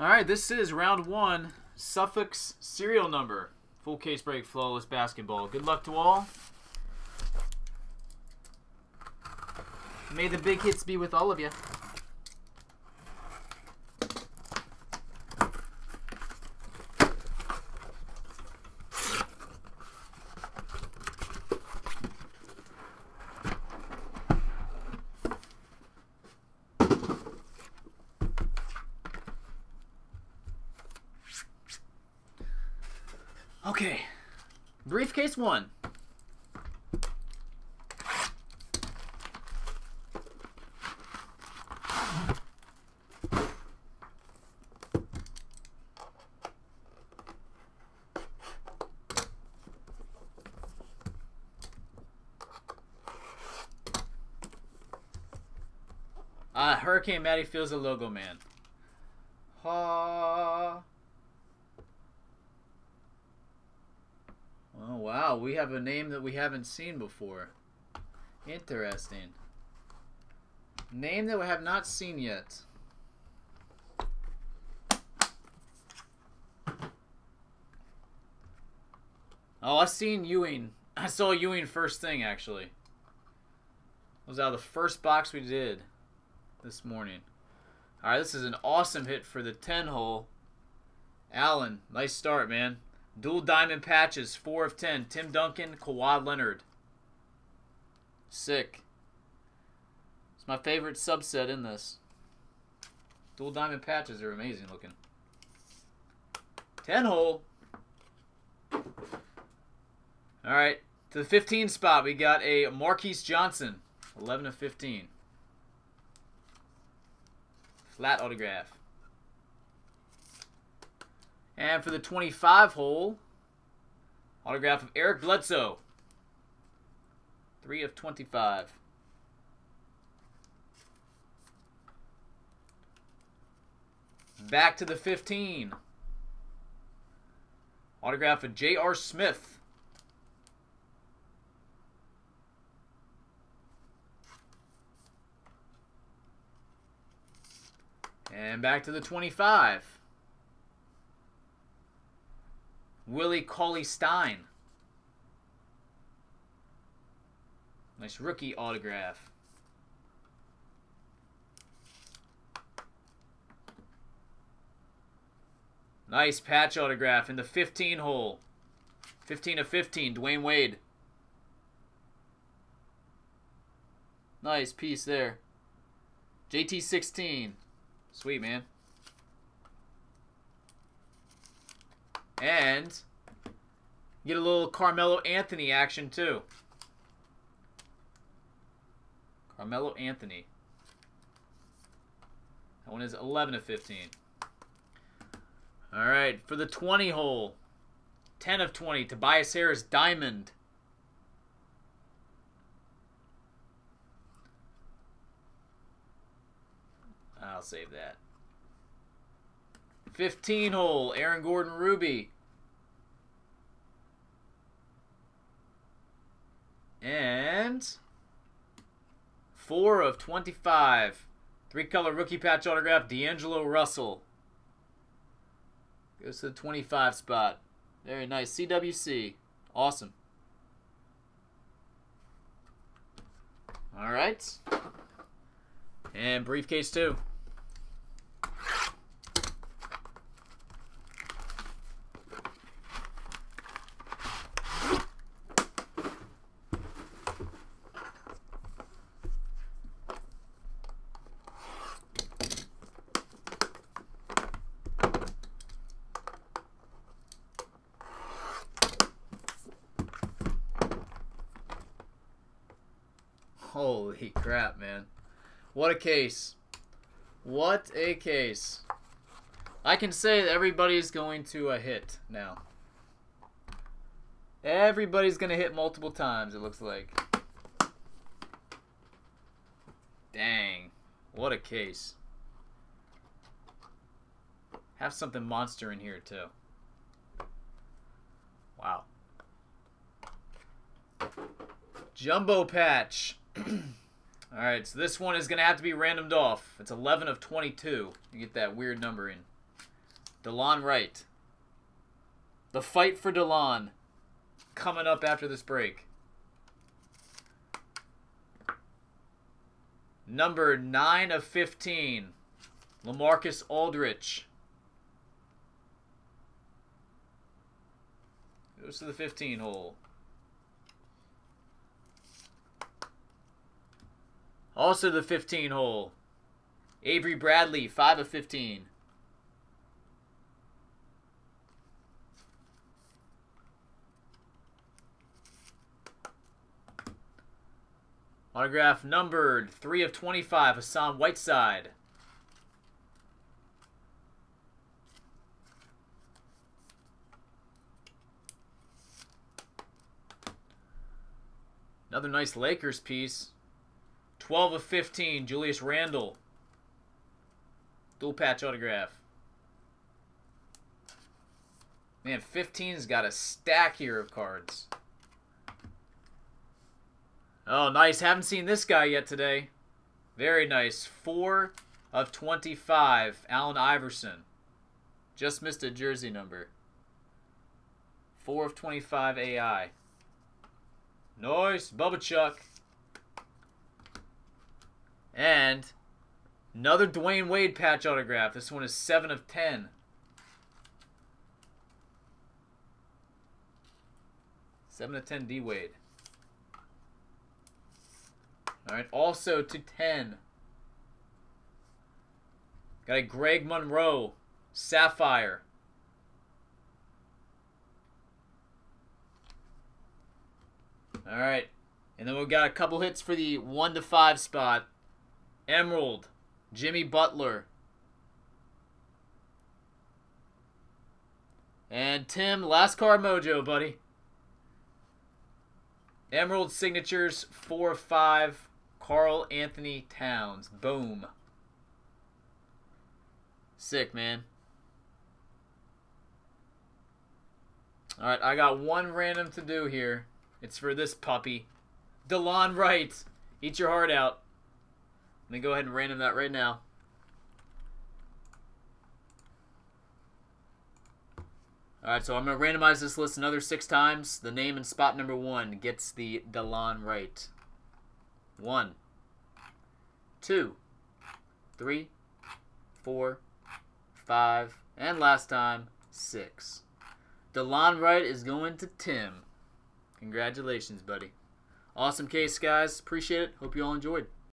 All right, this is round one, Suffix serial number. Full case break, flawless basketball. Good luck to all. May the big hits be with all of you. Okay. Briefcase one. Uh, Hurricane Matty feels a logo man. Ha. Oh wow, we have a name that we haven't seen before. Interesting. Name that we have not seen yet. Oh, I seen Ewing. I saw Ewing first thing actually. It was out of the first box we did this morning. All right, this is an awesome hit for the 10 hole. Allen, nice start, man. Dual diamond patches, 4 of 10. Tim Duncan, Kawhi Leonard. Sick. It's my favorite subset in this. Dual diamond patches are amazing looking. 10 hole. Alright, to the 15 spot, we got a Marquise Johnson, 11 of 15. Flat autograph. And for the 25 hole, autograph of Eric Bledsoe. 3 of 25. Back to the 15. Autograph of J.R. Smith. And back to the 25. Willie Cauley Stein. Nice rookie autograph. Nice patch autograph in the 15 hole. 15 of 15, Dwyane Wade. Nice piece there. JT 16. Sweet, man. And get a little Carmelo Anthony action, too. Carmelo Anthony. That one is 11 of 15. All right, for the 20 hole, 10 of 20, Tobias Harris Diamond. I'll save that. 15 hole, Aaron Gordon Ruby. And 4 of 25. Three color rookie patch autograph, D'Angelo Russell. Goes to the 25 spot. Very nice. CWC. Awesome. All right. And briefcase two. Holy crap, man. What a case. What a case. I can say that everybody's going to a hit now. Everybody's going to hit multiple times, it looks like. Dang. What a case. Have something monster in here, too. Wow. Jumbo patch. Alright, so this one is going to have to be randomed off. It's 11 of 22. You get that weird number in. Delon Wright. The fight for Delon coming up after this break. Number 9 of 15, LaMarcus Aldridge. Goes to the 15 hole. Also the 15 hole. Avery Bradley, 5 of 15. Autograph numbered 3 of 25, Hassan Whiteside. Another nice Lakers piece. 12 of 15, Julius Randle. Dual patch autograph. Man, 15's got a stack here of cards. Oh, nice. Haven't seen this guy yet today. Very nice. 4 of 25, Allen Iverson. Just missed a jersey number. 4 of 25 AI. Nice. Bubba Chuck. And another Dwyane Wade patch autograph. This one is 7 of 10. Seven of ten D Wade. All right, also to ten. Got a Greg Monroe Sapphire. All right, and then we've got a couple hits for the one to five spot. Emerald, Jimmy Butler. And Tim, last card mojo, buddy. Emerald signatures, 4 of 5. Karl-Anthony Towns. Boom. Sick, man. Alright, I got one random to do here. It's for this puppy. Delon Wright. Eat your heart out. Let me go ahead and random that right now. Alright, so I'm going to randomize this list another six times. The name and spot number one gets the Delon Wright. One, two, three, four, five, and last time, six. Delon Wright is going to Tim. Congratulations, buddy. Awesome case, guys. Appreciate it. Hope you all enjoyed.